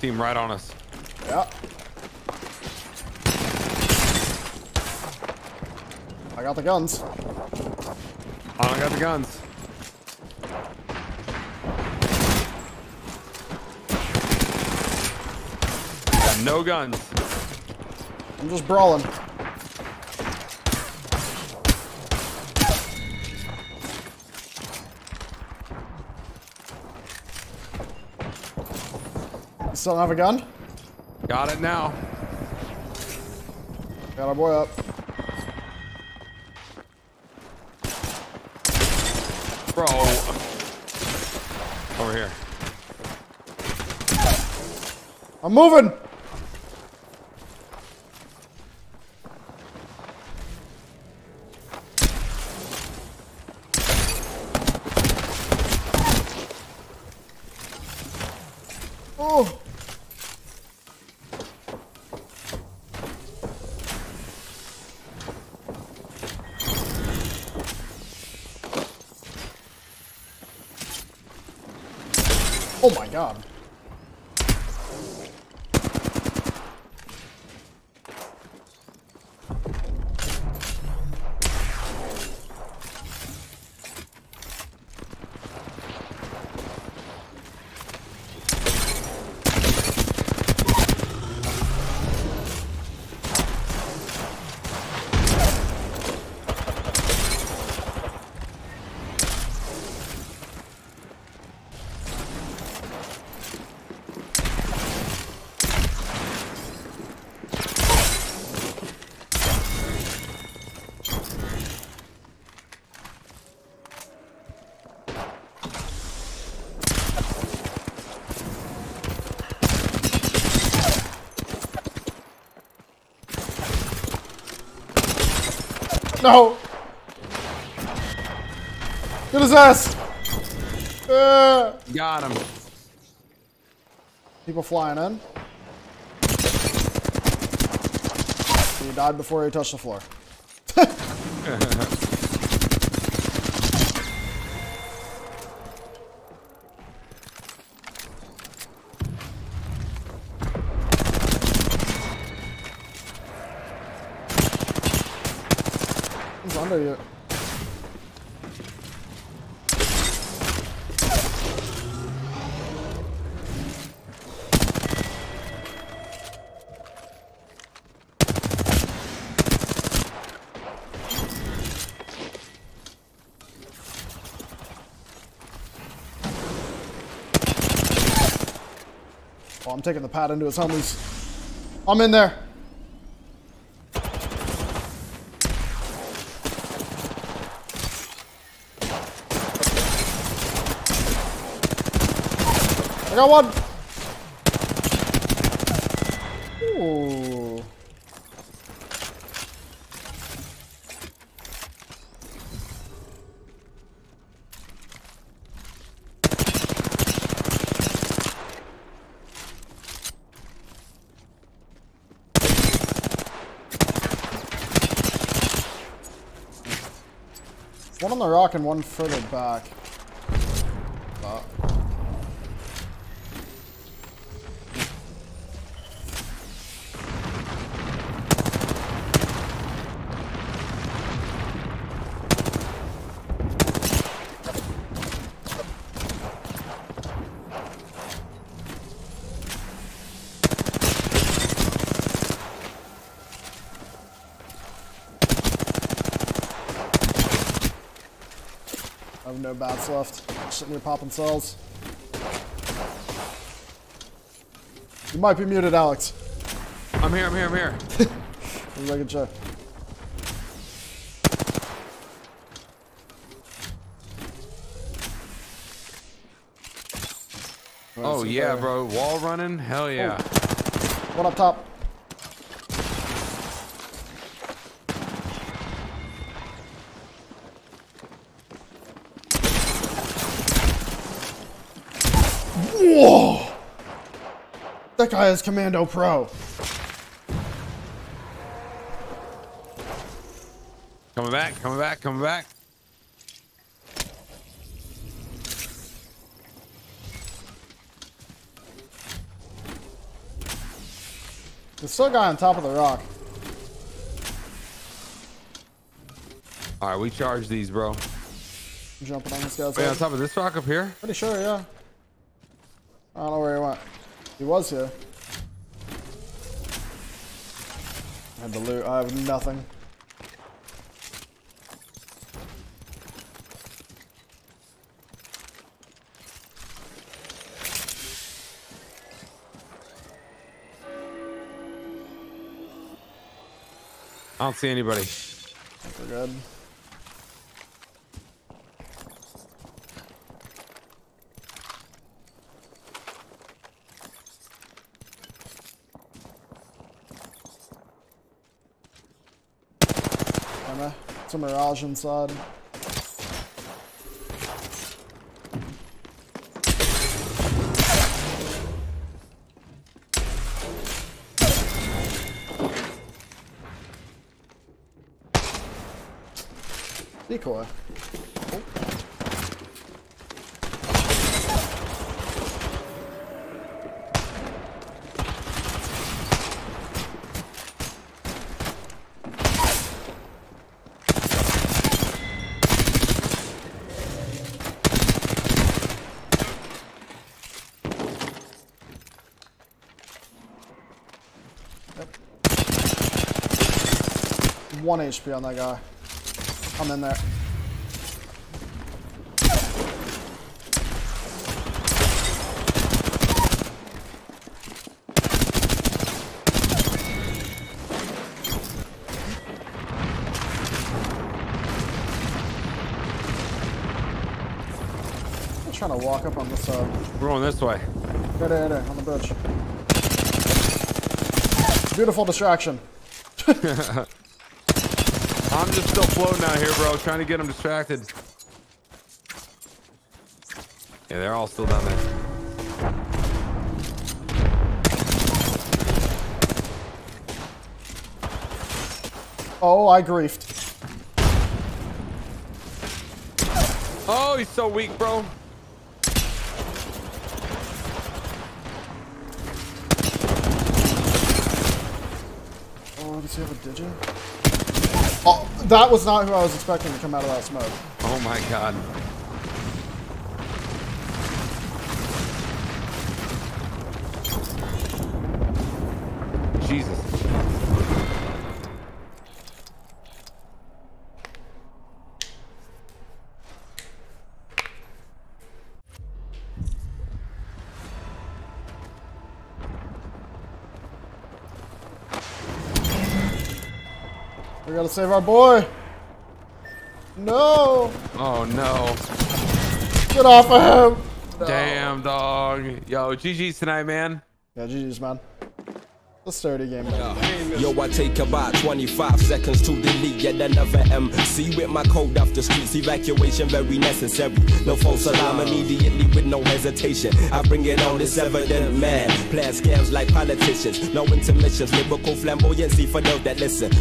Team right on us. Yeah. I got the guns. I got the guns. Got no guns. I'm just brawling. Still don't have a gun? Got it now. Got our boy up. Bro. Over here. I'm moving! Oh! Oh my god. No! Get his ass! Uh, Got him. people flying in. He died before he touched the floor. Under. Oh, I'm taking the pad into his homies. I'm in there. Got one. One on the rock and one further back. Have no bats left. Sitting here popping cells. You might be muted, Alex. I'm here, I'm here, I'm here. Just making sure. Oh yeah, bro. Wall running? Hell yeah. Oh. One up top. That guy is Commando Pro. Coming back, coming back, coming back. There's still a guy on top of the rock. All right, we charge these, bro. I'm jumping on this guy's Wait, on top of this rock up here? Pretty sure, yeah. I don't know where he went. He was here. I had the loot. I have nothing. I don't see anybody. We're good. Damn it. A mirage inside. Decoy. One HP on that guy. I'm in there. I'm trying to walk up on this side. We're going this way. Right there, right there, on the bridge. Beautiful distraction. I'm just still floating out here, bro, trying to get them distracted. Yeah, they're all still down there. Oh, I griefed. Oh, he's so weak, bro. Oh, does he have a digi? Oh, that was not who I was expecting to come out of that smoke. Oh my god. Jesus. We gotta save our boy. No! Oh no. Get off of him! Damn, dog. Yo, GG's tonight, man. Yeah, GG's, man. The sturdy game. Yo, I take about 25 seconds to delete yet another MC with my code off the streets. Evacuation very necessary. No false alarm immediately with no hesitation. I bring it on, it's evident, man. Plan scams like politicians, no intermissions. Lyrical flamboyancy for those that listen.